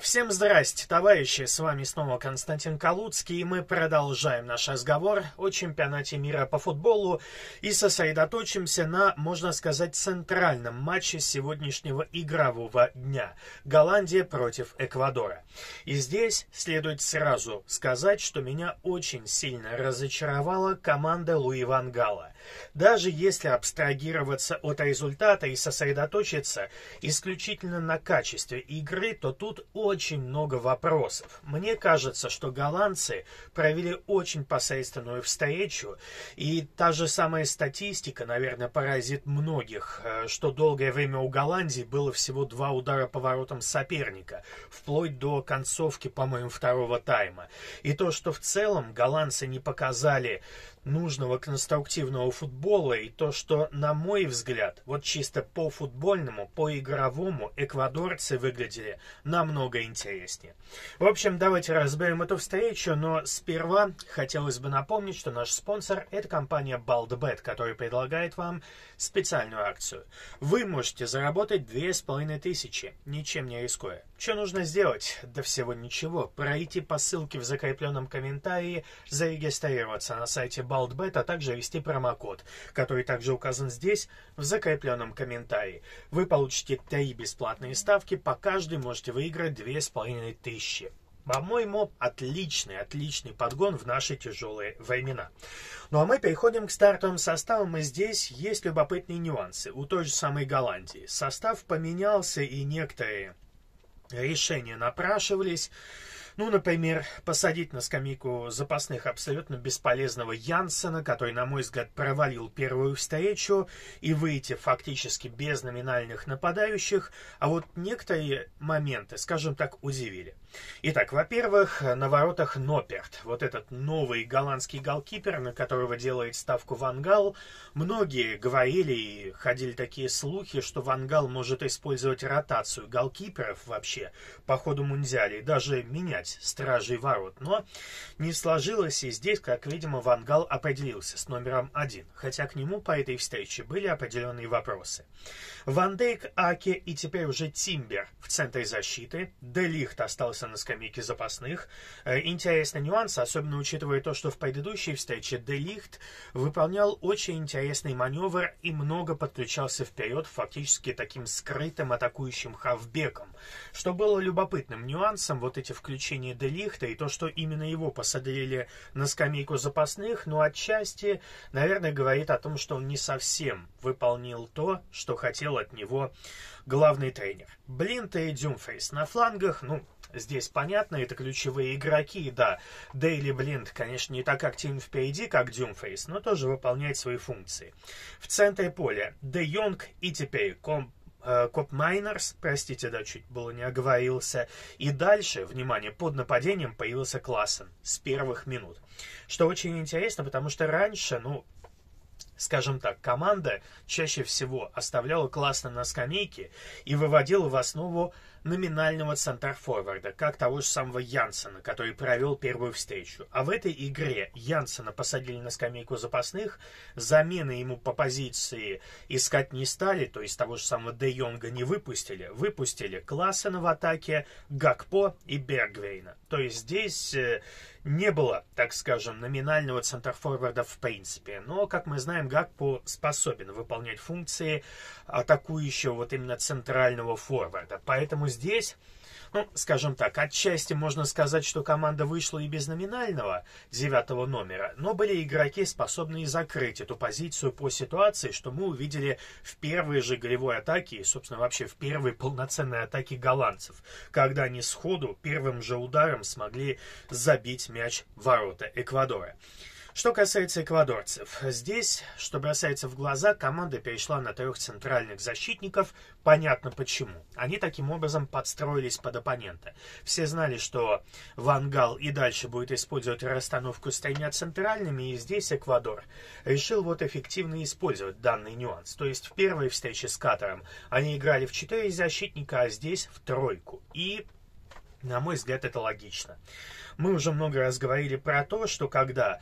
Всем здрасте, товарищи, с вами снова Константин Калуцкий, и мы продолжаем наш разговор о чемпионате мира по футболу и сосредоточимся на, можно сказать, центральном матче сегодняшнего игрового дня – Голландия против Эквадора. И здесь следует сразу сказать, что меня очень сильно разочаровала команда Луи Ван Гала. Даже если абстрагироваться от результата и сосредоточиться исключительно на качестве игры, то тут тут очень много вопросов. Мне кажется, что голландцы провели очень посредственную встречу, и та же самая статистика, наверное, поразит многих, э, что долгое время у Голландии было всего два удара по воротам соперника, вплоть до концовки, по-моему, второго тайма. И то, что в целом голландцы не показали нужного конструктивного футбола и то, что, на мой взгляд, вот чисто по футбольному, по игровому, эквадорцы выглядели намного интереснее. В общем, давайте разберем эту встречу, но сперва хотелось бы напомнить, что наш спонсор – это компания BaldBet, которая предлагает вам специальную акцию. Вы можете заработать две с половиной тысячи, ничем не рискуя. Что нужно сделать? Да всего ничего. Пройти по ссылке в закрепленном комментарии, зарегистрироваться на сайте BaldBet, а также ввести промокод, который также указан здесь, в закрепленном комментарии. Вы получите три бесплатные ставки, по каждой можете выиграть две с половиной тысячи. По-моему, отличный, отличный подгон в наши тяжелые времена. Ну а мы переходим к стартовым составам, и здесь есть любопытные нюансы. У той же самой Голландии состав поменялся, и некоторые решения напрашивались. Ну, например, посадить на скамейку запасных абсолютно бесполезного Янсена, который, на мой взгляд, провалил первую встречу, и выйти фактически без номинальных нападающих, а вот некоторые моменты, скажем так, удивили. Итак, во-первых, на воротах Ноперт, вот этот новый голландский голкипер, на которого делает ставку Вангал, многие говорили и ходили такие слухи, что Вангал может использовать ротацию голкиперов вообще по ходу Мундиаля даже менять стражей ворот, но не сложилось и здесь, как видимо, Вангал определился с номером один, хотя к нему по этой встрече были определенные вопросы. Ван Дейк, Аки и теперь уже Тимбер в центре защиты, Делихт остался на скамейке запасных. Э, интересный нюанс, особенно учитывая то, что в предыдущей встрече Делихт выполнял очень интересный маневр и много подключался вперед фактически таким скрытым атакующим хавбеком. Что было любопытным нюансом, вот эти включения Делихта и то, что именно его посадили на скамейку запасных, но отчасти, наверное, говорит о том, что он не совсем выполнил то, что хотел от него главный тренер. Блинд и Дюмфрис на флангах, ну, здесь понятно, это ключевые игроки, да. Дейли Блинд, конечно, не так активен впереди, как Дюмфрис, но тоже выполняет свои функции. В центре поля Де Йонг и теперь Ком э, Копмейнерс, простите, да, чуть было не оговорился. И дальше, внимание, под нападением появился Классен с первых минут. Что очень интересно, потому что раньше, ну, скажем так, команда чаще всего оставляла классно на скамейке и выводила в основу номинального центр-форварда, как того же самого Янсена, который провел первую встречу. А в этой игре Янсена посадили на скамейку запасных, замены ему по позиции искать не стали, то есть того же самого Де Йонга не выпустили, выпустили Классена в атаке, Гакпо и Бергвейна. То есть здесь э, не было, так скажем, номинального центрфорварда в принципе. Но, как мы знаем, Гакпо способен выполнять функции атакующего вот именно центрального форварда. Поэтому здесь ну, скажем так, отчасти можно сказать, что команда вышла и без номинального девятого номера, но были игроки, способные закрыть эту позицию по ситуации, что мы увидели в первой же голевой атаке и, собственно, вообще в первой полноценной атаке голландцев, когда они сходу первым же ударом смогли забить мяч в ворота Эквадора. Что касается эквадорцев, здесь, что бросается в глаза, команда перешла на трех центральных защитников. Понятно почему. Они таким образом подстроились под оппонента. Все знали, что Вангал и дальше будет использовать расстановку с тремя центральными, и здесь Эквадор решил вот эффективно использовать данный нюанс. То есть в первой встрече с Катаром они играли в четыре защитника, а здесь в тройку. И, на мой взгляд, это логично. Мы уже много раз говорили про то, что когда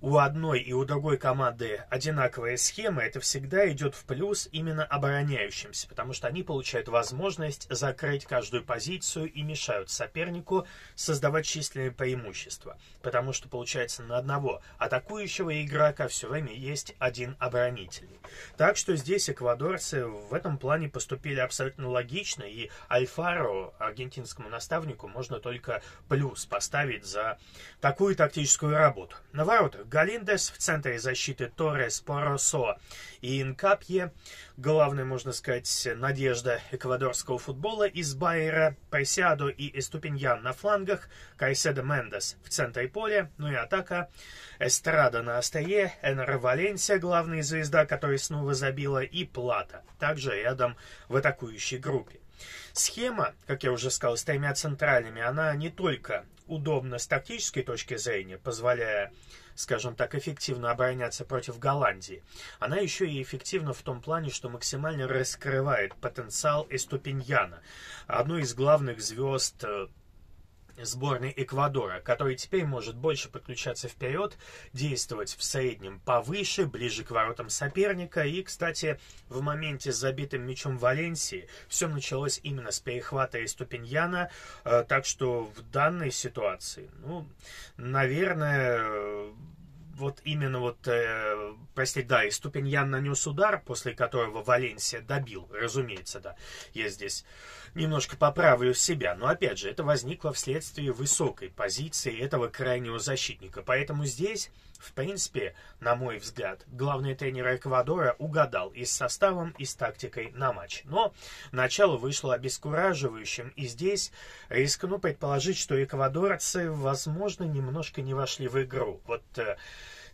у одной и у другой команды одинаковая схема, это всегда идет в плюс именно обороняющимся, потому что они получают возможность закрыть каждую позицию и мешают сопернику создавать численное преимущество, потому что получается на одного атакующего игрока все время есть один оборонительный. Так что здесь эквадорцы в этом плане поступили абсолютно логично, и Альфаро, аргентинскому наставнику, можно только плюс поставить за такую тактическую работу. На воротах Галиндес, в центре защиты Торрес, Поросо и Инкапье. Главная, можно сказать, надежда эквадорского футбола из Байера, Пресиадо и Эступиньян на флангах, Кайседо Мендес в центре поля, ну и атака Эстрада на острие, Энер Валенсия, главная звезда, которая снова забила, и Плата, также рядом в атакующей группе. Схема, как я уже сказал, с тремя центральными, она не только удобна с тактической точки зрения, позволяя скажем так, эффективно обороняться против Голландии, она еще и эффективна в том плане, что максимально раскрывает потенциал Эступиньяна, одной из главных звезд э, сборной Эквадора, который теперь может больше подключаться вперед, действовать в среднем повыше, ближе к воротам соперника. И, кстати, в моменте с забитым мячом Валенсии все началось именно с перехвата из Ступиньяна, э, так что в данной ситуации, ну, наверное, вот именно вот, э, простите, да, и Ступиньян нанес удар, после которого Валенсия добил, разумеется, да, я здесь немножко поправлю себя, но опять же, это возникло вследствие высокой позиции этого крайнего защитника, поэтому здесь, в принципе, на мой взгляд, главный тренер Эквадора угадал и с составом, и с тактикой на матч, но начало вышло обескураживающим, и здесь рискну предположить, что эквадорцы, возможно, немножко не вошли в игру, вот э,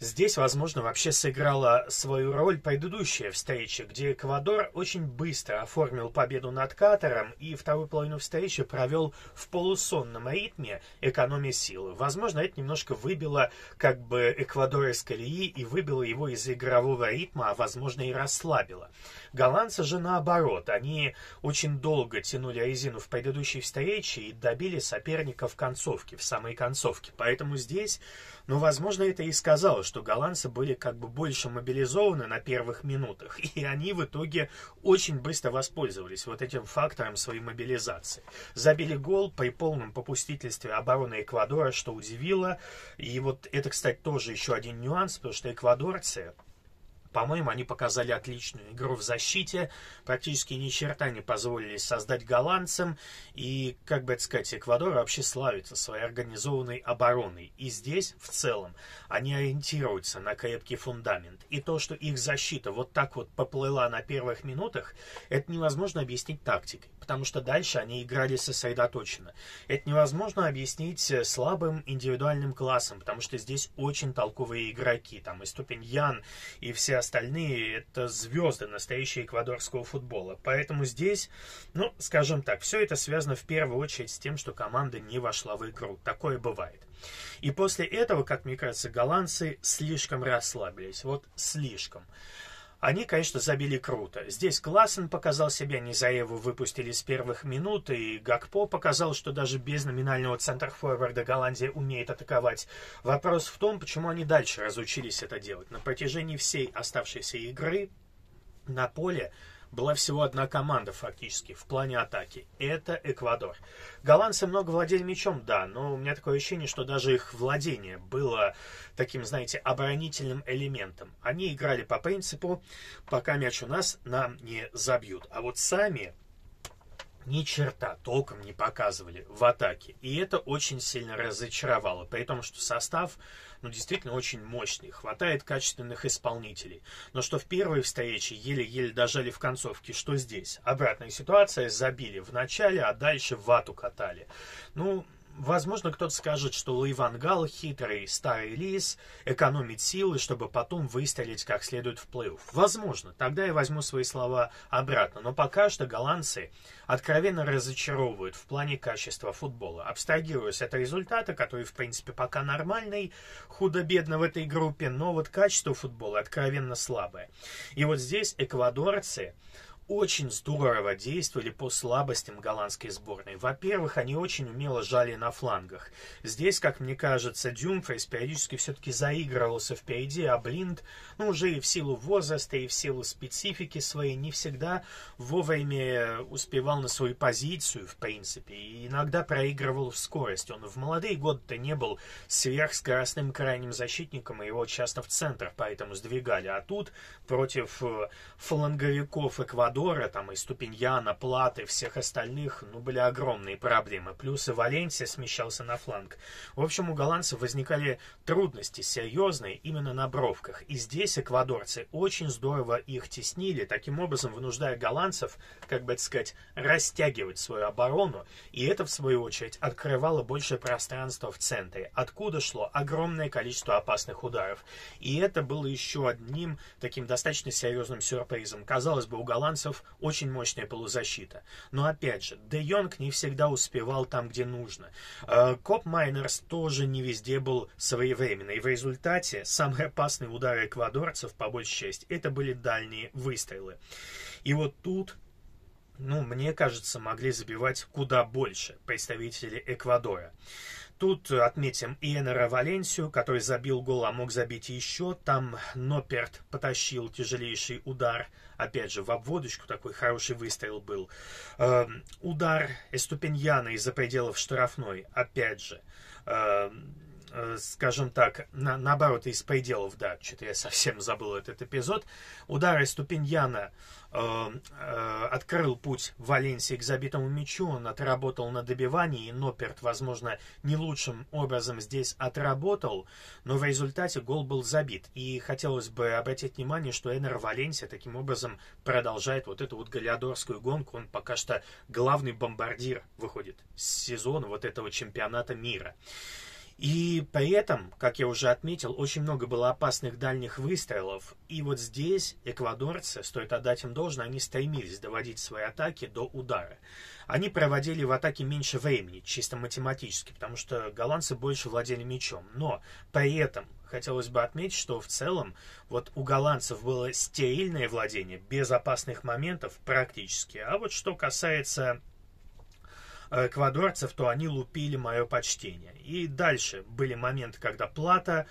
Здесь, возможно, вообще сыграла свою роль предыдущая встреча, где Эквадор очень быстро оформил победу над Катаром и вторую половину встречи провел в полусонном ритме, экономии силы. Возможно, это немножко выбило как бы Эквадор из колеи и выбило его из игрового ритма, а возможно и расслабило. Голландцы же наоборот, они очень долго тянули резину в предыдущей встрече и добили соперника в концовке, в самой концовке. Поэтому здесь но, возможно, это и сказало, что голландцы были как бы больше мобилизованы на первых минутах, и они в итоге очень быстро воспользовались вот этим фактором своей мобилизации. Забили гол при полном попустительстве обороны Эквадора, что удивило. И вот это, кстати, тоже еще один нюанс, потому что эквадорцы по-моему, они показали отличную игру в защите, практически ни черта не позволили создать голландцам, и, как бы это сказать, Эквадор вообще славится своей организованной обороной. И здесь, в целом, они ориентируются на крепкий фундамент. И то, что их защита вот так вот поплыла на первых минутах, это невозможно объяснить тактикой, потому что дальше они играли сосредоточенно. Это невозможно объяснить слабым индивидуальным классом, потому что здесь очень толковые игроки, там и Ступень Ян, и все остальные это звезды настоящего эквадорского футбола. Поэтому здесь, ну, скажем так, все это связано в первую очередь с тем, что команда не вошла в игру. Такое бывает. И после этого, как мне кажется, голландцы слишком расслабились. Вот слишком. Они, конечно, забили круто. Здесь Классен показал себя, Низаеву выпустили с первых минут, и Гакпо показал, что даже без номинального центр-форварда Голландия умеет атаковать. Вопрос в том, почему они дальше разучились это делать. На протяжении всей оставшейся игры на поле была всего одна команда фактически в плане атаки. Это Эквадор. Голландцы много владели мячом, да, но у меня такое ощущение, что даже их владение было таким, знаете, оборонительным элементом. Они играли по принципу, пока мяч у нас, нам не забьют. А вот сами ни черта толком не показывали в атаке. И это очень сильно разочаровало. При том, что состав ну, действительно очень мощный. Хватает качественных исполнителей. Но что в первой встрече еле-еле дожали в концовке, что здесь? Обратная ситуация, забили в начале, а дальше вату катали. Ну, Возможно, кто-то скажет, что Луи Ван Гал хитрый старый лис, экономит силы, чтобы потом выстрелить как следует в плей-офф. Возможно, тогда я возьму свои слова обратно. Но пока что голландцы откровенно разочаровывают в плане качества футбола. Абстрагируясь от результата, который, в принципе, пока нормальный, худо-бедно в этой группе, но вот качество футбола откровенно слабое. И вот здесь эквадорцы очень здорово действовали по слабостям голландской сборной. Во-первых, они очень умело жали на флангах. Здесь, как мне кажется, Дюмфрейс периодически все-таки заигрывался впереди, а Блинд, ну, уже и в силу возраста, и в силу специфики своей, не всегда вовремя успевал на свою позицию, в принципе, и иногда проигрывал в скорость. Он в молодые годы-то не был сверхскоростным крайним защитником, и его часто в центр поэтому сдвигали. А тут против э, фланговиков Эквадора Эквадора, там и Ступиньяна, Платы, всех остальных, ну, были огромные проблемы. Плюс и Валенсия смещался на фланг. В общем, у голландцев возникали трудности серьезные именно на бровках. И здесь эквадорцы очень здорово их теснили, таким образом вынуждая голландцев, как бы это сказать, растягивать свою оборону. И это, в свою очередь, открывало большее пространство в центре, откуда шло огромное количество опасных ударов. И это было еще одним таким достаточно серьезным сюрпризом. Казалось бы, у голландцев голландцев очень мощная полузащита. Но опять же, Де Йонг не всегда успевал там, где нужно. Э, Коп Майнерс тоже не везде был своевременно. И в результате самые опасные удары эквадорцев, по большей части, это были дальние выстрелы. И вот тут ну, мне кажется, могли забивать куда больше представители Эквадора. Тут отметим Иенера Валенсию, который забил гол, а мог забить еще. Там Ноперт потащил тяжелейший удар. Опять же, в обводочку такой хороший выстрел был. Э, удар Эступеньяна из-за пределов штрафной. Опять же. Э, скажем так, на, наоборот, из пределов, да, что-то я совсем забыл этот эпизод. Удар Ступиньяна э, э, открыл путь Валенсии к забитому мячу, он отработал на добивании, и Ноперт, возможно, не лучшим образом здесь отработал, но в результате гол был забит. И хотелось бы обратить внимание, что Энер Валенсия таким образом продолжает вот эту вот галиадорскую гонку, он пока что главный бомбардир выходит с сезона вот этого чемпионата мира. И при этом, как я уже отметил, очень много было опасных дальних выстрелов. И вот здесь эквадорцы, стоит отдать им должное, они стремились доводить свои атаки до удара. Они проводили в атаке меньше времени, чисто математически, потому что голландцы больше владели мячом. Но при этом хотелось бы отметить, что в целом вот у голландцев было стерильное владение, без опасных моментов практически. А вот что касается эквадорцев, то они лупили мое почтение. И дальше были моменты, когда Плата,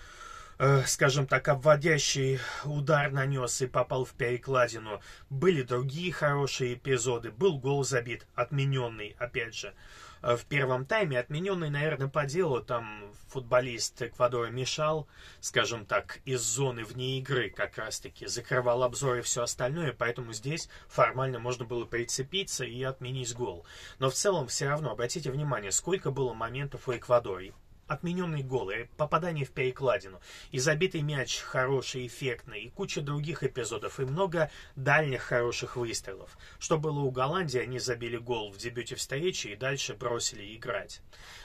скажем так, обводящий удар нанес и попал в перекладину. Были другие хорошие эпизоды. Был гол забит, отмененный, опять же. Э, в первом тайме, отмененный, наверное, по делу, там футболист Эквадора мешал, скажем так, из зоны вне игры как раз-таки, закрывал обзор и все остальное, поэтому здесь формально можно было прицепиться и отменить гол. Но в целом все равно, обратите внимание, сколько было моментов у Эквадора отмененные голы, попадание в перекладину, и забитый мяч хороший, эффектный, и куча других эпизодов, и много дальних хороших выстрелов. Что было у Голландии, они забили гол в дебюте встречи и дальше бросили играть.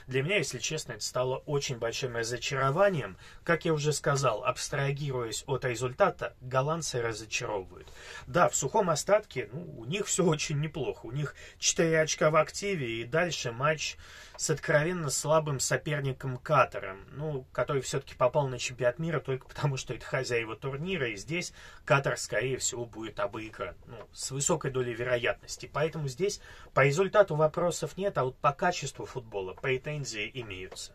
Для меня, если честно, это стало очень большим разочарованием. Как я уже сказал, абстрагируясь от результата, голландцы разочаровывают. Да, в сухом остатке ну, у них все очень неплохо. У них 4 очка в активе, и дальше матч с откровенно слабым соперником Катаром, ну, который все-таки попал на чемпионат мира только потому, что это хозяева турнира, и здесь Катар, скорее всего, будет обыгран, ну, с высокой долей вероятности. Поэтому здесь по результату вопросов нет, а вот по качеству футбола претензии имеются.